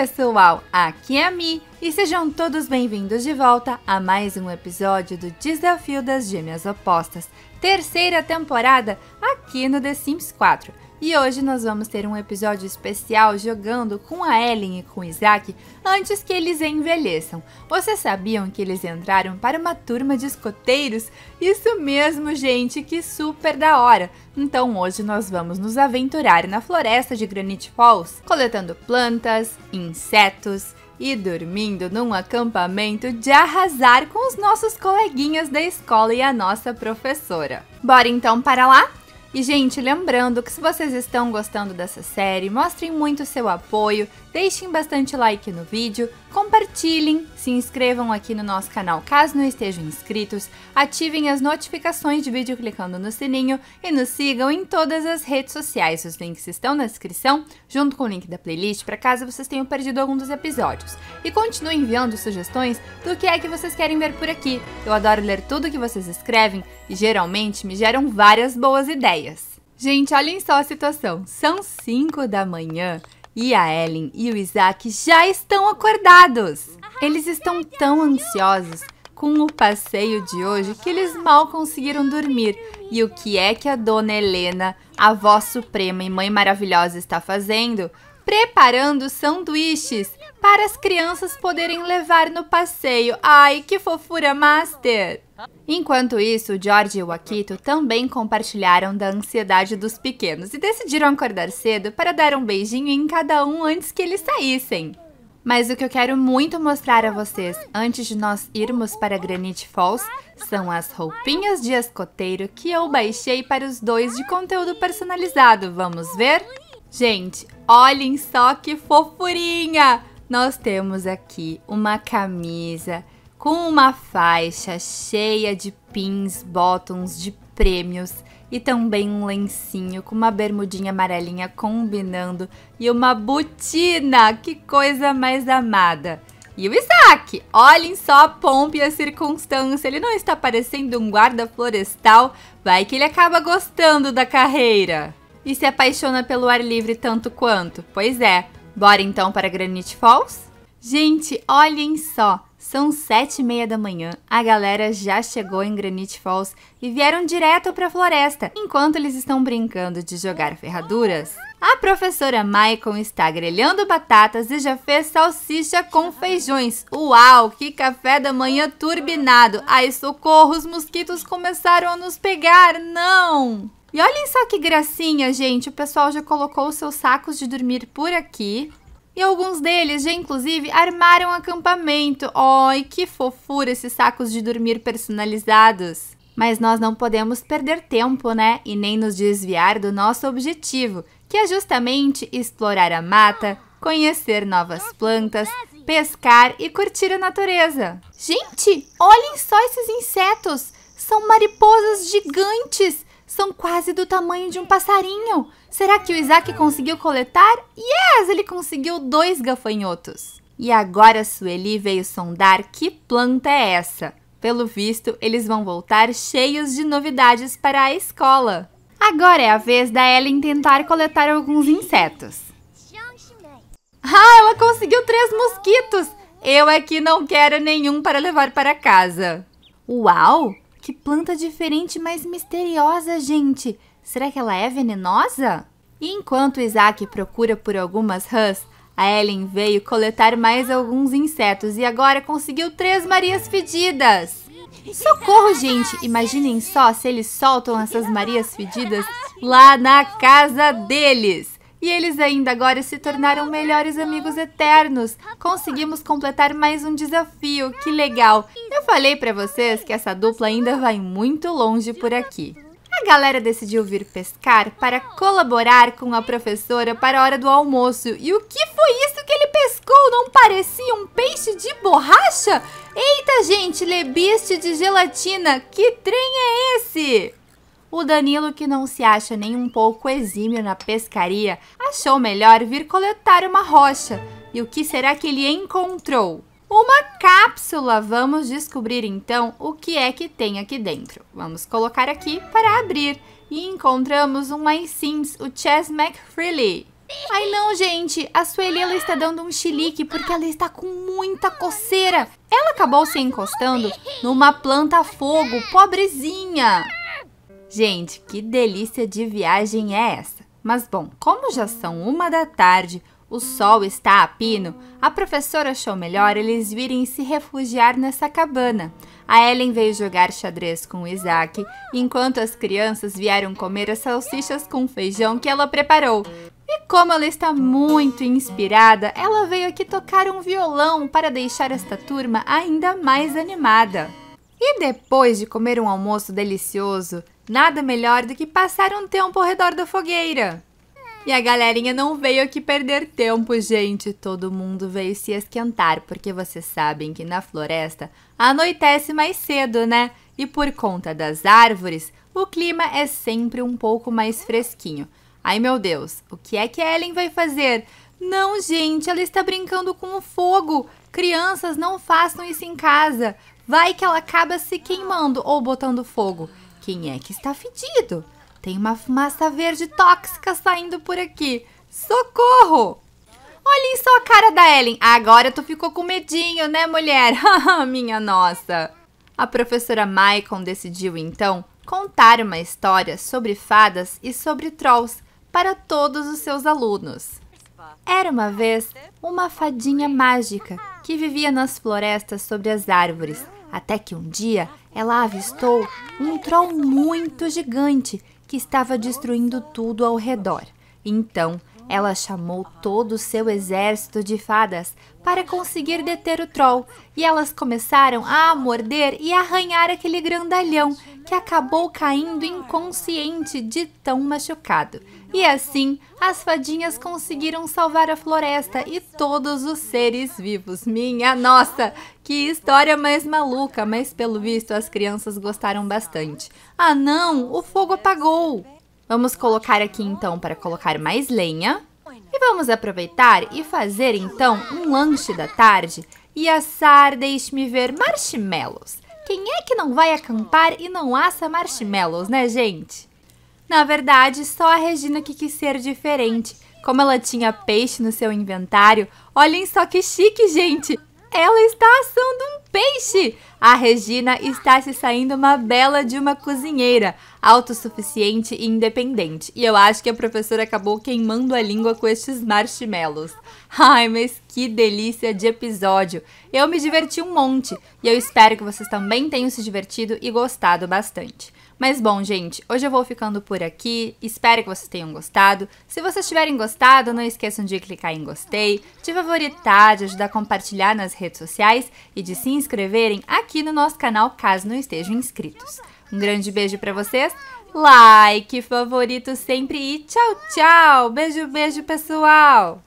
pessoal, aqui é a Mi e sejam todos bem-vindos de volta a mais um episódio do Desafio das Gêmeas Opostas, terceira temporada aqui no The Sims 4. E hoje nós vamos ter um episódio especial jogando com a Ellen e com o Isaac antes que eles envelheçam. Vocês sabiam que eles entraram para uma turma de escoteiros? Isso mesmo, gente, que super da hora! Então hoje nós vamos nos aventurar na floresta de Granite Falls, coletando plantas, insetos e dormindo num acampamento de arrasar com os nossos coleguinhas da escola e a nossa professora. Bora então para lá? E, gente, lembrando que se vocês estão gostando dessa série, mostrem muito seu apoio, deixem bastante like no vídeo, compartilhem, se inscrevam aqui no nosso canal caso não estejam inscritos, ativem as notificações de vídeo clicando no sininho e nos sigam em todas as redes sociais. Os links estão na descrição, junto com o link da playlist, para caso vocês tenham perdido algum dos episódios. E continuem enviando sugestões do que é que vocês querem ver por aqui. Eu adoro ler tudo que vocês escrevem e geralmente me geram várias boas ideias. Gente, olhem só a situação. São 5 da manhã e a Ellen e o Isaac já estão acordados. Eles estão tão ansiosos com o passeio de hoje que eles mal conseguiram dormir. E o que é que a dona Helena, a avó suprema e mãe maravilhosa, está fazendo? Preparando sanduíches para as crianças poderem levar no passeio. Ai, que fofura, Master! Enquanto isso, George e o Akito também compartilharam da ansiedade dos pequenos e decidiram acordar cedo para dar um beijinho em cada um antes que eles saíssem. Mas o que eu quero muito mostrar a vocês antes de nós irmos para Granite Falls são as roupinhas de escoteiro que eu baixei para os dois de conteúdo personalizado. Vamos ver? Gente, olhem só que fofurinha! Nós temos aqui uma camisa com uma faixa cheia de pins, bottoms de prêmios e também um lencinho com uma bermudinha amarelinha combinando e uma botina. Que coisa mais amada! E o Isaac, olhem só a pompa e a circunstância. Ele não está parecendo um guarda florestal. Vai que ele acaba gostando da carreira. E se apaixona pelo ar livre tanto quanto? Pois é. Bora então para Granite Falls? Gente, olhem só. São sete e meia da manhã, a galera já chegou em Granite Falls e vieram direto para a floresta. Enquanto eles estão brincando de jogar ferraduras, a professora Maicon está grelhando batatas e já fez salsicha com feijões. Uau, que café da manhã turbinado! Ai, socorro, os mosquitos começaram a nos pegar, não! E olhem só que gracinha, gente, o pessoal já colocou os seus sacos de dormir por aqui. E alguns deles já inclusive armaram acampamento. Ai, que fofura esses sacos de dormir personalizados. Mas nós não podemos perder tempo, né? E nem nos desviar do nosso objetivo, que é justamente explorar a mata, conhecer novas plantas, pescar e curtir a natureza. Gente, olhem só esses insetos! São mariposas gigantes! São quase do tamanho de um passarinho! Será que o Isaac conseguiu coletar? Yes, ele conseguiu dois gafanhotos. E agora Sueli veio sondar que planta é essa. Pelo visto, eles vão voltar cheios de novidades para a escola. Agora é a vez da Ellen tentar coletar alguns insetos. Ah, ela conseguiu três mosquitos! Eu aqui é não quero nenhum para levar para casa. Uau! Que planta diferente, mas misteriosa, gente! Será que ela é venenosa? E enquanto Isaac procura por algumas rãs, a Ellen veio coletar mais alguns insetos e agora conseguiu três Marias fedidas. Socorro, gente! Imaginem só se eles soltam essas Marias fedidas lá na casa deles. E eles ainda agora se tornaram melhores amigos eternos. Conseguimos completar mais um desafio, que legal! Eu falei para vocês que essa dupla ainda vai muito longe por aqui a galera decidiu vir pescar para colaborar com a professora para a hora do almoço. E o que foi isso que ele pescou? Não parecia um peixe de borracha? Eita, gente, lebiste de gelatina! Que trem é esse? O Danilo, que não se acha nem um pouco exímio na pescaria, achou melhor vir coletar uma rocha. E o que será que ele encontrou? Uma cápsula! Vamos descobrir então o que é que tem aqui dentro. Vamos colocar aqui para abrir e encontramos um MySims, o Chess McFreely. Ai não, gente, a Sueli ela está dando um chilique porque ela está com muita coceira. Ela acabou se encostando numa planta fogo, pobrezinha. Gente, que delícia de viagem é essa? Mas bom, como já são uma da tarde, o sol está a pino, a professora achou melhor eles virem se refugiar nessa cabana. A Ellen veio jogar xadrez com o Isaac, enquanto as crianças vieram comer as salsichas com feijão que ela preparou. Como ela está muito inspirada, ela veio aqui tocar um violão para deixar esta turma ainda mais animada. E depois de comer um almoço delicioso, nada melhor do que passar um tempo ao redor da fogueira. E a galerinha não veio aqui perder tempo, gente. Todo mundo veio se esquentar, porque vocês sabem que na floresta anoitece mais cedo, né? E por conta das árvores, o clima é sempre um pouco mais fresquinho. Ai meu Deus, o que é que Ellen vai fazer? Não, gente, ela está brincando com o fogo. Crianças, não façam isso em casa. Vai que ela acaba se queimando ou botando fogo. Quem é que está fedido? Tem uma fumaça verde tóxica saindo por aqui. Socorro! Olhem só a cara da Ellen. Agora tu ficou com medinho, né, mulher? Minha nossa. A professora Maicon decidiu então contar uma história sobre fadas e sobre trolls para todos os seus alunos. Era uma vez uma fadinha mágica que vivia nas florestas sobre as árvores, até que um dia ela avistou um troll muito gigante que estava destruindo tudo ao redor. Então, ela chamou todo o seu exército de fadas para conseguir deter o troll, e elas começaram a morder e arranhar aquele grandalhão que acabou caindo inconsciente de tão machucado. E assim, as fadinhas conseguiram salvar a floresta e todos os seres vivos. Minha nossa, que história mais maluca, mas pelo visto as crianças gostaram bastante. Ah não, o fogo apagou! Vamos colocar aqui então para colocar mais lenha. E vamos aproveitar e fazer então um lanche da tarde e assar, deixe-me ver, marshmallows. Quem é que não vai acampar e não assa marshmallows, né, gente? Na verdade, só a Regina que quis ser diferente. Como ela tinha peixe no seu inventário, olhem só que chique, gente! Ela está assando um peixe! A Regina está se saindo uma bela de uma cozinheira, autossuficiente e independente. E eu acho que a professora acabou queimando a língua com estes marshmallows. Ai, mas que delícia de episódio! Eu me diverti um monte e eu espero que vocês também tenham se divertido e gostado bastante. Mas bom, gente, hoje eu vou ficando por aqui. Espero que vocês tenham gostado. Se vocês tiverem gostado, não esqueçam de clicar em gostei, de favoritar, de ajudar a compartilhar nas redes sociais e de se inscreverem aqui no nosso canal caso não estejam inscritos. Um grande beijo para vocês. Like, favorito sempre e tchau, tchau. Beijo, beijo, pessoal.